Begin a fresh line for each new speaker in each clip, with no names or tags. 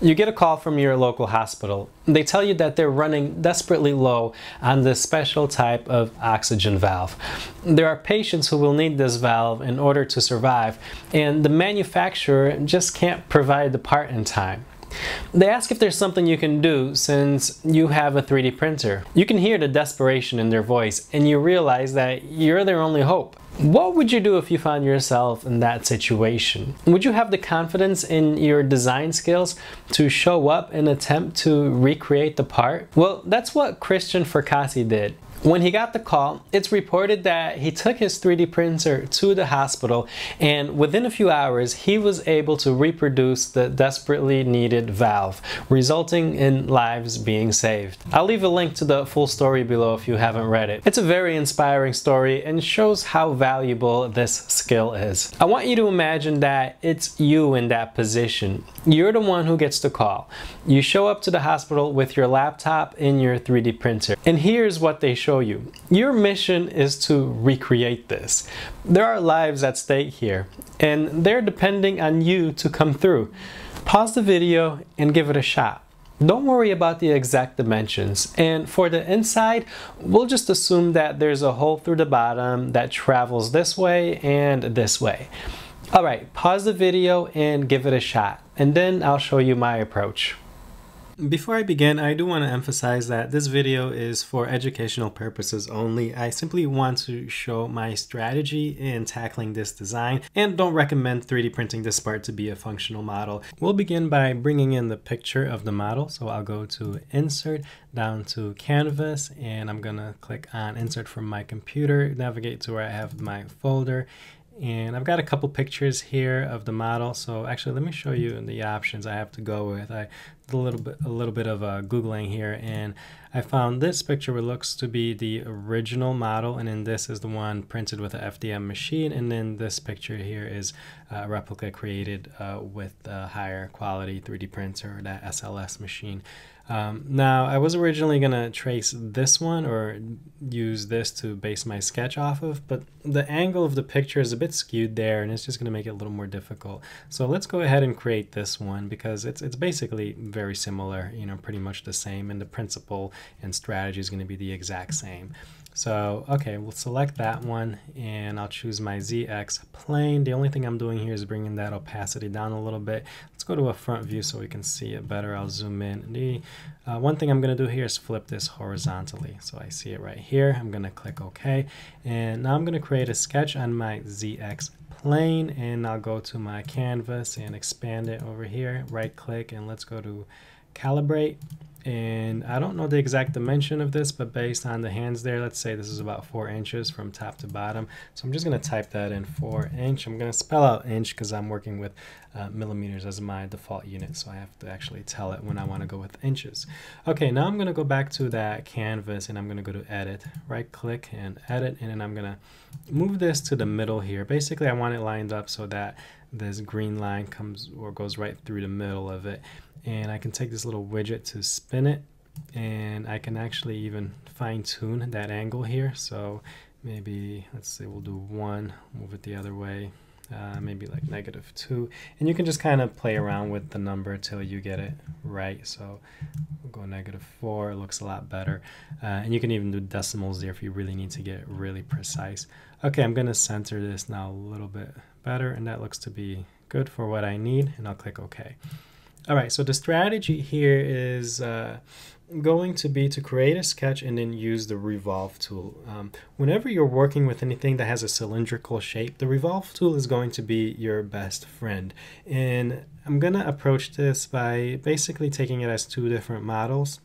You get a call from your local hospital. They tell you that they're running desperately low on this special type of oxygen valve. There are patients who will need this valve in order to survive, and the manufacturer just can't provide the part in time. They ask if there's something you can do since you have a 3D printer. You can hear the desperation in their voice and you realize that you're their only hope. What would you do if you found yourself in that situation? Would you have the confidence in your design skills to show up and attempt to recreate the part? Well, that's what Cristian Fracassi did. When he got the call, it's reported that he took his 3D printer to the hospital and within a few hours he was able to reproduce the desperately needed valve, resulting in lives being saved. I'll leave a link to the full story below if you haven't read it. It's a very inspiring story and shows how valuable this skill is. I want you to imagine that it's you in that position. You're the one who gets the call. You show up to the hospital with your laptop and your 3D printer and here's what they show show you. Your mission is to recreate this. There are lives at stake here, and they're depending on you to come through. Pause the video and give it a shot. Don't worry about the exact dimensions. And for the inside, we'll just assume that there's a hole through the bottom that travels this way and this way. All right, pause the video and give it a shot. And then I'll show you my approach. Before I begin, I do want to emphasize that this video is for educational purposes only. I simply want to show my strategy in tackling this design and don't recommend 3D printing this part to be a functional model. We'll begin by bringing in the picture of the model. So I'll go to Insert, down to Canvas, and I'm going to click on Insert from my computer, navigate to where I have my folder, and I've got a couple pictures here of the model. So actually, let me show you the options I have to go with. I did a little bit, a little bit of uh, Googling here, and I found this picture which looks to be the original model, and then this is the one printed with a FDM machine, and then this picture here is a replica created uh, with a higher quality 3D printer, that SLS machine. Um, now, I was originally going to trace this one or use this to base my sketch off of, but the angle of the picture is a bit skewed there and it's just going to make it a little more difficult. So let's go ahead and create this one because it's, it's basically very similar, you know, pretty much the same and the principle and strategy is going to be the exact same. So, okay, we'll select that one and I'll choose my ZX plane. The only thing I'm doing here is bringing that opacity down a little bit. Let's go to a front view so we can see it better. I'll zoom in. The uh, one thing I'm going to do here is flip this horizontally. So I see it right here. I'm going to click OK. And now I'm going to create a sketch on my ZX plane and I'll go to my canvas and expand it over here. Right click and let's go to calibrate and I don't know the exact dimension of this, but based on the hands there, let's say this is about four inches from top to bottom. So I'm just gonna type that in four inch. I'm gonna spell out inch because I'm working with uh, millimeters as my default unit. So I have to actually tell it when I wanna go with inches. Okay, now I'm gonna go back to that canvas and I'm gonna go to edit, right click and edit, and then I'm gonna move this to the middle here. Basically, I want it lined up so that this green line comes or goes right through the middle of it. And I can take this little widget to spin it and I can actually even fine tune that angle here. So maybe let's say we'll do one move it the other way uh, maybe like negative two. And you can just kind of play around with the number till you get it right. So we'll go negative four. It looks a lot better. Uh, and you can even do decimals there if you really need to get really precise. Okay I'm gonna center this now a little bit better and that looks to be good for what I need and I'll click OK all right, so the strategy here is uh, going to be to create a sketch and then use the revolve tool. Um, whenever you're working with anything that has a cylindrical shape, the revolve tool is going to be your best friend. And I'm going to approach this by basically taking it as two different models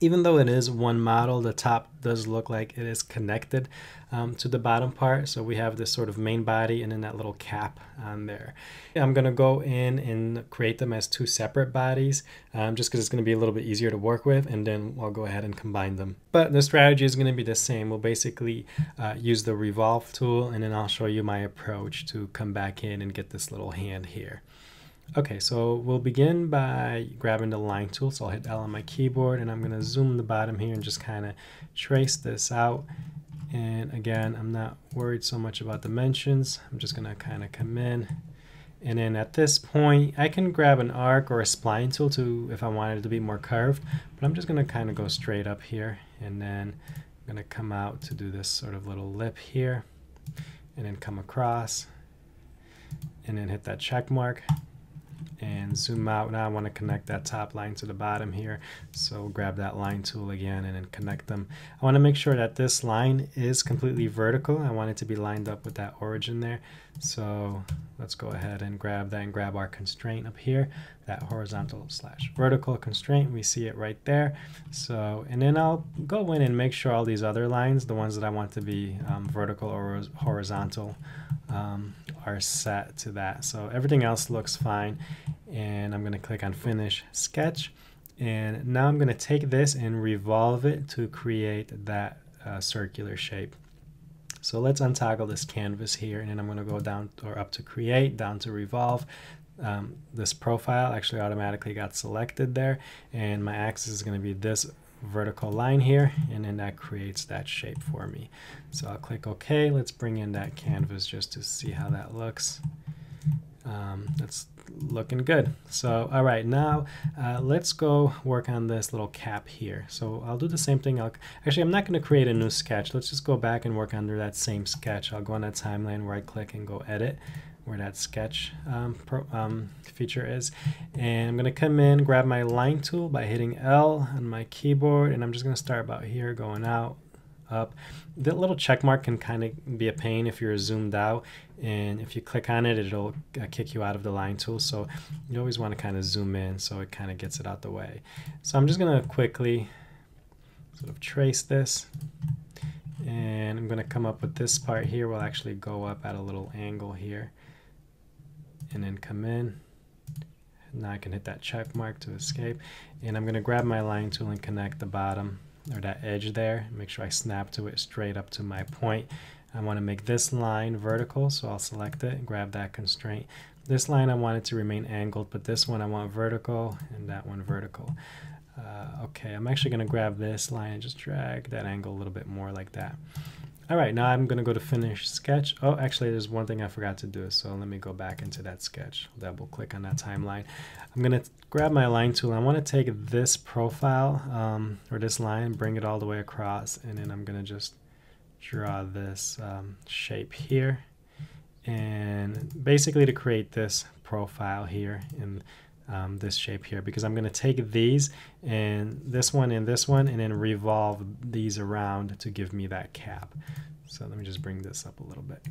even though it is one model, the top does look like it is connected um, to the bottom part. So we have this sort of main body and then that little cap on there. I'm going to go in and create them as two separate bodies um, just because it's going to be a little bit easier to work with and then I'll go ahead and combine them. But the strategy is going to be the same. We'll basically uh, use the revolve tool and then I'll show you my approach to come back in and get this little hand here. Okay, so we'll begin by grabbing the line tool. So I'll hit L on my keyboard and I'm going to zoom the bottom here and just kind of trace this out. And again, I'm not worried so much about dimensions. I'm just going to kind of come in And then at this point, I can grab an arc or a spline tool to if I wanted it to be more curved, but I'm just gonna kind of go straight up here and then I'm gonna come out to do this sort of little lip here and then come across and then hit that check mark and zoom out. Now I want to connect that top line to the bottom here. So grab that line tool again and then connect them. I want to make sure that this line is completely vertical. I want it to be lined up with that origin there. So let's go ahead and grab that and grab our constraint up here, that horizontal slash vertical constraint. We see it right there. So, and then I'll go in and make sure all these other lines, the ones that I want to be um, vertical or horizontal, um, are set to that. So everything else looks fine. And I'm going to click on Finish Sketch. And now I'm going to take this and revolve it to create that uh, circular shape. So let's untoggle this canvas here and then I'm going to go down or up to create, down to revolve. Um, this profile actually automatically got selected there and my axis is going to be this vertical line here and then that creates that shape for me. So I'll click OK. Let's bring in that canvas just to see how that looks. Um, that's looking good. So all right, now uh, let's go work on this little cap here. So I'll do the same thing. I'll, actually, I'm not going to create a new sketch. Let's just go back and work under that same sketch. I'll go on that timeline right click and go edit where that sketch um, pro, um, feature is. And I'm to come in, grab my line tool by hitting L on my keyboard, and I'm just to start about here, going out, up. That little check mark can kind of be a pain if you're zoomed out, and if you click on it, it'll uh, kick you out of the line tool. So you always want to kind of zoom in so it kind of gets it out the way. So I'm just to quickly sort of trace this and I'm going to come up with this part here We'll actually go up at a little angle here and then come in. Now I can hit that check mark to escape. And I'm going to grab my line tool and connect the bottom or that edge there. Make sure I snap to it straight up to my point. I want to make this line vertical, so I'll select it and grab that constraint. This line I want it to remain angled, but this one I want vertical and that one vertical. Uh, okay, I'm actually going to grab this line and just drag that angle a little bit more like that. All right, now I'm going to go to finish sketch. Oh, actually, there's one thing I forgot to do. So let me go back into that sketch. Double click on that timeline. I'm going to grab my line tool. I want to take this profile um, or this line, bring it all the way across, and then I'm going to just draw this um, shape here. And basically to create this profile here in um, this shape here because I'm going to take these and this one and this one and then revolve these around to give me that cap. So let me just bring this up a little bit.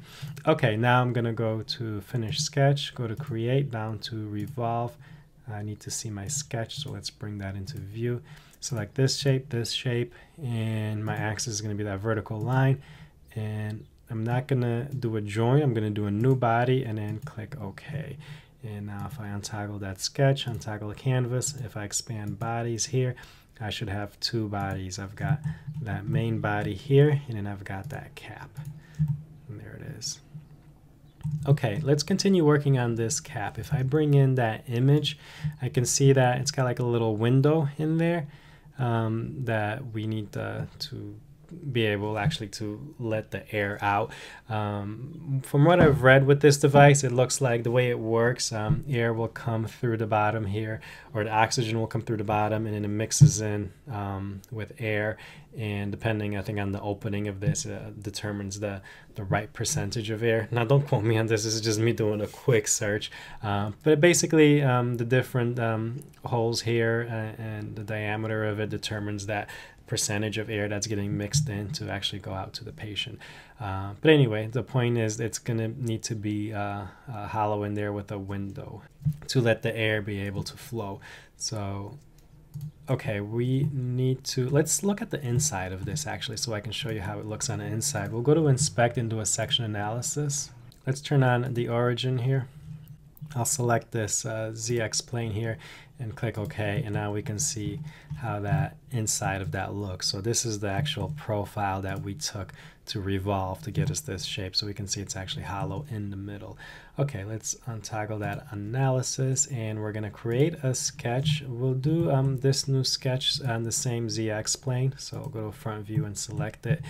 Okay, now I'm going to go to finish sketch, go to create, down to revolve. I need to see my sketch, so let's bring that into view. Select this shape, this shape, and my axis is going to be that vertical line. And I'm not going to do a join, I'm going to do a new body and then click OK. And now if I untoggle that sketch, untoggle the canvas, if I expand bodies here, I should have two bodies. I've got that main body here, and then I've got that cap. And there it is. Okay, let's continue working on this cap. If I bring in that image, I can see that it's got like a little window in there um, that we need to, to be able actually to let the air out. Um, from what I've read with this device, it looks like the way it works, um, air will come through the bottom here, or the oxygen will come through the bottom, and then it mixes in um, with air. And depending, I think, on the opening of this, uh, determines the the right percentage of air. Now, don't quote me on this. This is just me doing a quick search. Uh, but basically, um, the different um, holes here uh, and the diameter of it determines that percentage of air that's getting mixed in to actually go out to the patient. Uh, but anyway, the point is it's going to need to be uh, uh, hollow in there with a window to let the air be able to flow. So, okay, we need to, let's look at the inside of this actually so I can show you how it looks on the inside. We'll go to inspect and do a section analysis. Let's turn on the origin here. I'll select this uh, ZX plane here and click OK and now we can see how that inside of that looks. So this is the actual profile that we took to revolve to get us this shape so we can see it's actually hollow in the middle. Okay, let's untoggle that analysis and we're going to create a sketch. We'll do um, this new sketch on the same ZX plane. So I'll go to front view and select it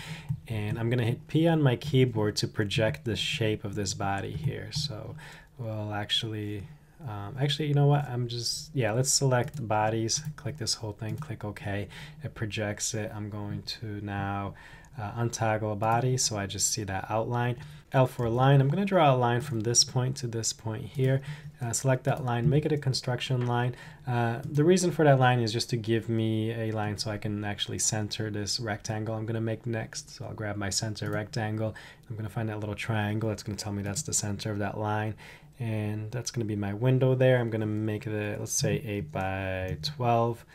and I'm going to hit P on my keyboard to project the shape of this body here. So we'll actually, um, actually, you know what? I'm just, yeah, let's select bodies, click this whole thing, click OK. It projects it. I'm going to now uh, untoggle a body so I just see that outline. L for line, I'm going to draw a line from this point to this point here. Uh, select that line, make it a construction line. Uh, the reason for that line is just to give me a line so I can actually center this rectangle I'm going to make next. So I'll grab my center rectangle. I'm going to find that little triangle. It's going to tell me that's the center of that line. And that's going to be my window there. I'm going to make it, let's say 8 by 12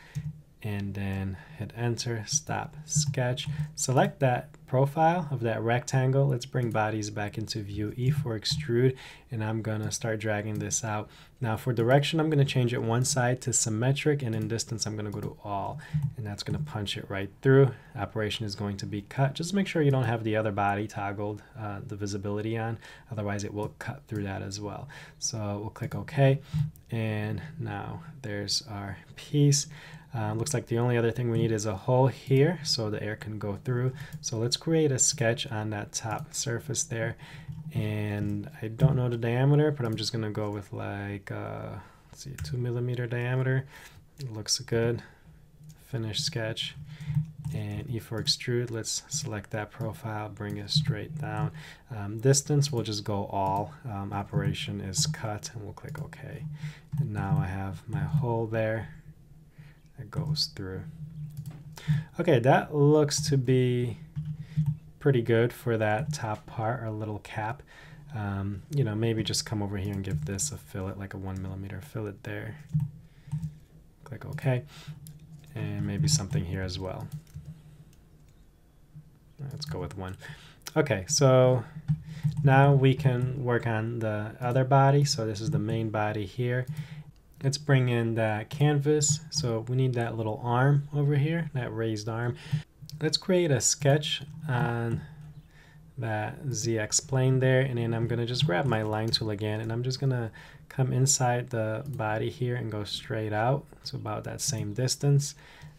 and then hit enter, stop, sketch. Select that profile of that rectangle. Let's bring bodies back into view, E for extrude, and I'm gonna start dragging this out. Now for direction, I'm gonna change it one side to symmetric, and in distance, I'm gonna go to all, and that's gonna punch it right through. Operation is going to be cut. Just make sure you don't have the other body toggled, uh, the visibility on, otherwise it will cut through that as well. So we'll click OK, and now there's our piece. Uh, looks like the only other thing we need is a hole here so the air can go through. So let's create a sketch on that top surface there. And I don't know the diameter, but I'm just going to go with like, uh, let's see, 2 millimeter diameter. Looks good. Finish sketch. And E for extrude, let's select that profile, bring it straight down. Um, distance, we'll just go all. Um, operation is cut, and we'll click OK. And now I have my hole there goes through. Okay, that looks to be pretty good for that top part or little cap. Um, you know, maybe just come over here and give this a fillet, like a one millimeter fillet there. Click OK. And maybe something here as well. Let's go with one. Okay, so now we can work on the other body. So this is the main body here. Let's bring in that canvas. So we need that little arm over here, that raised arm. Let's create a sketch on that ZX plane there. And then I'm gonna just grab my line tool again and I'm just gonna come inside the body here and go straight out. So about that same distance.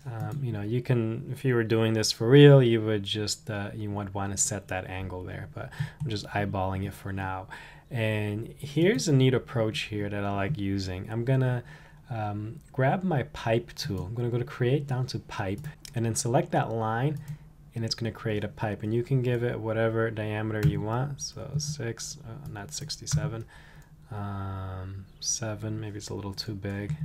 Um, you know, you can, if you were doing this for real, you would just, uh, you would want to set that angle there, but I'm just eyeballing it for now. And here's a neat approach here that I like using. I'm gonna um, grab my pipe tool. I'm gonna go to create down to pipe and then select that line and it's gonna create a pipe and you can give it whatever diameter you want. So six, uh, not 67, um, seven, maybe it's a little too big.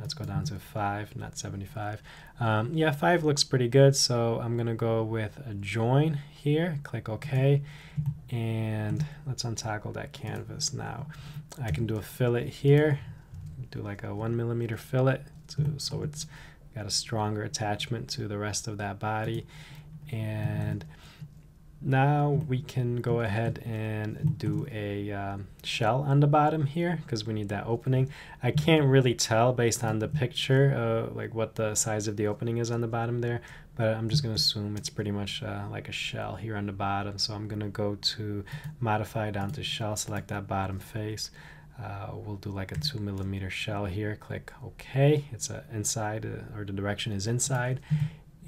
Let's go down to 5, not 75. Um, yeah, 5 looks pretty good, so I'm to go with a join here. Click OK, and let's untoggle that canvas now. I can do a fillet here, do like a 1 millimeter fillet, to, so it's got a stronger attachment to the rest of that body. And now we can go ahead and do a um, shell on the bottom here because we need that opening. I can't really tell based on the picture uh, like what the size of the opening is on the bottom there, but I'm just going to assume it's pretty much uh, like a shell here on the bottom. So I'm going to go to modify down to shell, select that bottom face. Uh, we'll do like a two millimeter shell here. Click OK. It's a inside uh, or the direction is inside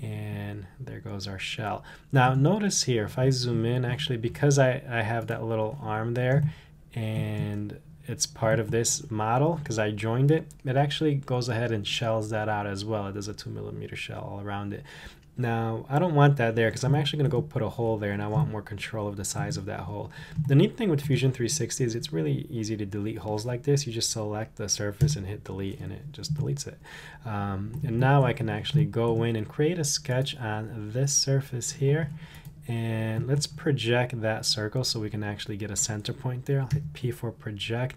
and there goes our shell. Now notice here, if I zoom in, actually because I, I have that little arm there and it's part of this model because I joined it, it actually goes ahead and shells that out as well. It does a two millimeter shell all around it. Now, I don't want that there because I'm actually going to go put a hole there and I want more control of the size of that hole. The neat thing with Fusion 360 is it's really easy to delete holes like this. You just select the surface and hit delete and it just deletes it. Um, and now I can actually go in and create a sketch on this surface here. And let's project that circle so we can actually get a center point there. I'll hit P for project.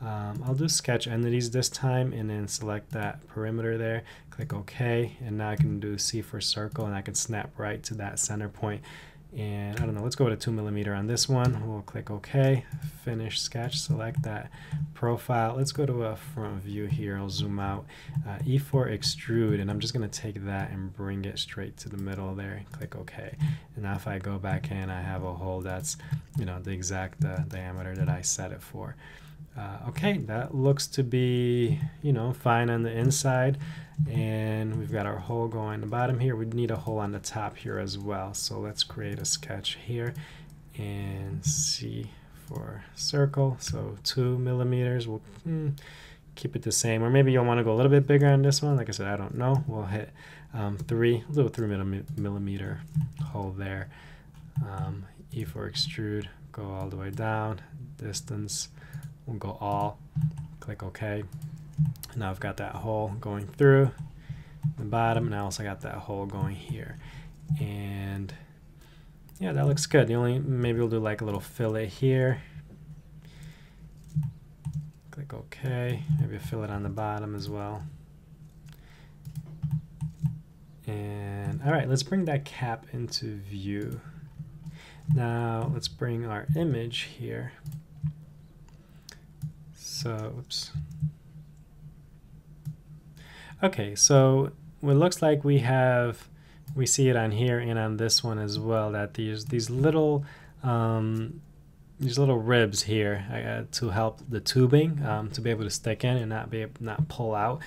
Um, I'll do sketch entities this time and then select that perimeter there, click OK, and now I can do C for circle and I can snap right to that center point. And I don't know, let's go to 2 millimeter on this one. We'll click OK, finish sketch, select that profile. Let's go to a front view here. I'll zoom out. Uh, E4 extrude, and I'm just going to take that and bring it straight to the middle there. Click OK. And now if I go back in, I have a hole that's, you know, the exact uh, diameter that I set it for. Uh, okay, that looks to be, you know, fine on the inside. And we've got our hole going the bottom here. We need a hole on the top here as well. So let's create a sketch here and C for circle. So two millimeters. We'll mm, keep it the same. Or maybe you'll want to go a little bit bigger on this one. Like I said, I don't know. We'll hit um, three, a little three millimeter hole there. Um, e for extrude, go all the way down. Distance, we'll go all. Click OK. Now I've got that hole going through the bottom, and I also got that hole going here. And yeah, that looks good. The only maybe we'll do like a little fillet here. Click OK. Maybe a fillet on the bottom as well. And all right, let's bring that cap into view. Now let's bring our image here. So, oops. Okay, so it looks like we have, we see it on here and on this one as well, that these, these little, um, these little ribs here uh, to help the tubing um, to be able to stick in and not be not pull out.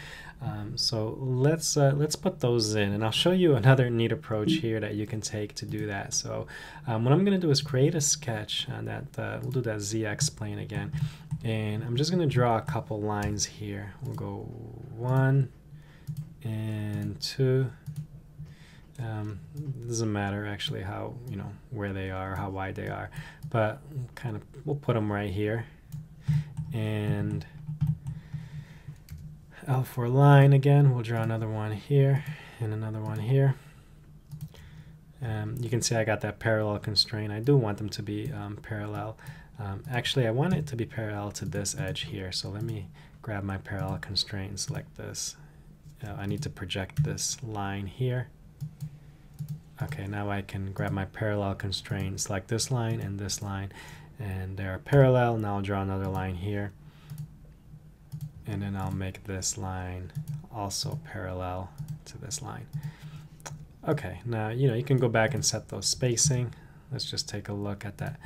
Um, so let's uh, let's put those in and I'll show you another neat approach here that you can take to do that. So um, what I'm going to do is create a sketch on that, uh, we'll do that ZX plane again. And I'm just going to draw a couple lines here. We'll go one and two. Um, doesn't matter actually how, you know, where they are, how wide they are, but kind of, we'll put them right here. And L for line again. We'll draw another one here and another one here. Um, you can see I got that parallel constraint. I do want them to be um, parallel. Um, actually, I want it to be parallel to this edge here. So let me grab my parallel constraint and select this. Uh, I need to project this line here. Okay, now I can grab my parallel constraint, select this line and this line, and they're parallel. Now I'll draw another line here and then I'll make this line also parallel to this line. Okay, now you know you can go back and set those spacing. Let's just take a look at that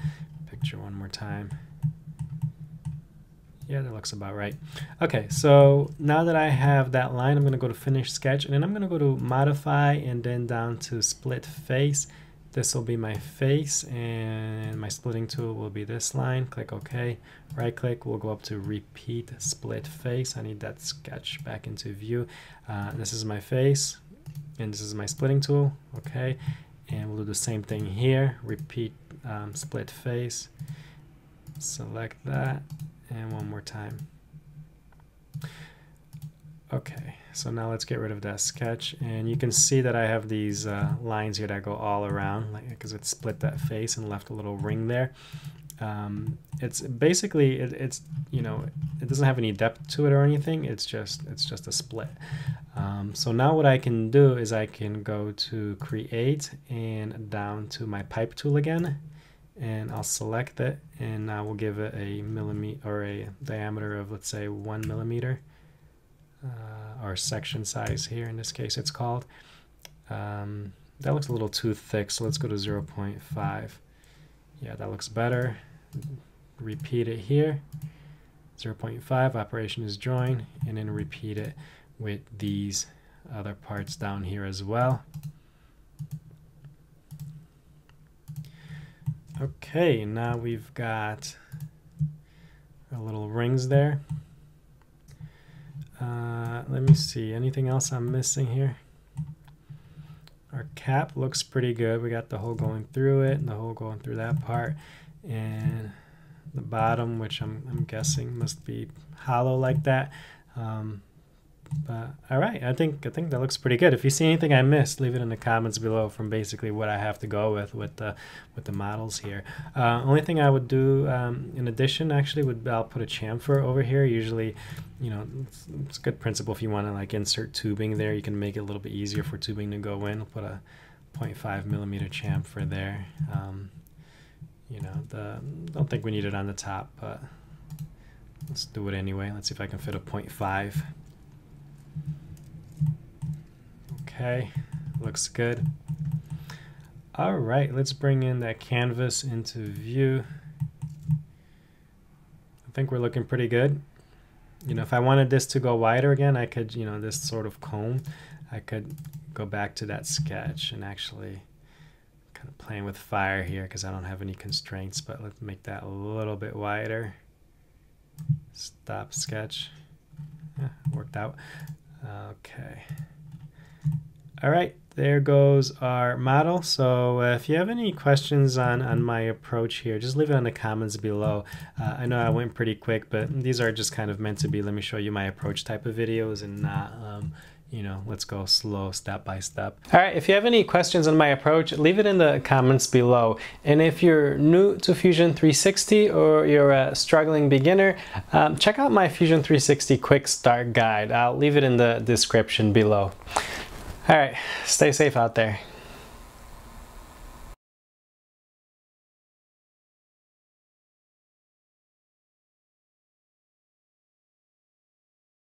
picture one more time. Yeah, that looks about right. Okay, so now that I have that line, I'm going to go to Finish Sketch, and then I'm going to go to Modify, and then down to Split Face. This will be my face and my splitting tool will be this line. Click OK. Right click, we'll go up to repeat split face. I need that sketch back into view. Uh, this is my face and this is my splitting tool. Okay. And we'll do the same thing here. Repeat um, split face. Select that and one more time. Okay, so now let's get rid of that sketch. And you can see that I have these uh, lines here that go all around because like, it split that face and left a little ring there. Um, it's basically, it, it's, you know, it doesn't have any depth to it or anything. It's just, it's just a split. Um, so now what I can do is I can go to create and down to my pipe tool again and I'll select it and I will give it a millimeter or a diameter of let's say one millimeter uh, or section size here in this case it's called. Um, that looks a little too thick, so let's go to 0.5. Yeah, that looks better. Repeat it here. 0.5, operation is join, and then repeat it with these other parts down here as well. Okay, now we've got our little rings there. Uh, let me see, anything else I'm missing here? Our cap looks pretty good. We got the hole going through it and the hole going through that part. And the bottom, which I'm, I'm guessing must be hollow like that. Um, but all right, I think I think that looks pretty good. If you see anything I missed, leave it in the comments below from basically what I have to go with with the with the models here. Uh, only thing I would do um, in addition actually would I'll put a chamfer over here. Usually, you know, it's, it's a good principle if you want to like insert tubing there. You can make it a little bit easier for tubing to go in. I'll put a 0.5 millimeter chamfer there. Um, you know, the don't think we need it on the top, but let's do it anyway. Let's see if I can fit a 0.5. Okay, looks good. All right, let's bring in that canvas into view. I think we're looking pretty good. You know, if I wanted this to go wider again, I could, you know, this sort of comb, I could go back to that sketch and actually kind of playing with fire here because I don't have any constraints, but let's make that a little bit wider. Stop sketch. Yeah, worked out. Okay. All right, there goes our model. So uh, if you have any questions on, on my approach here, just leave it in the comments below. Uh, I know I went pretty quick, but these are just kind of meant to be, let me show you my approach type of videos and not, um, you know, let's go slow step by step. All right, if you have any questions on my approach, leave it in the comments below. And if you're new to Fusion 360 or you're a struggling beginner, um, check out my Fusion 360 Quick Start Guide. I'll leave it in the description below. All right, stay safe out there.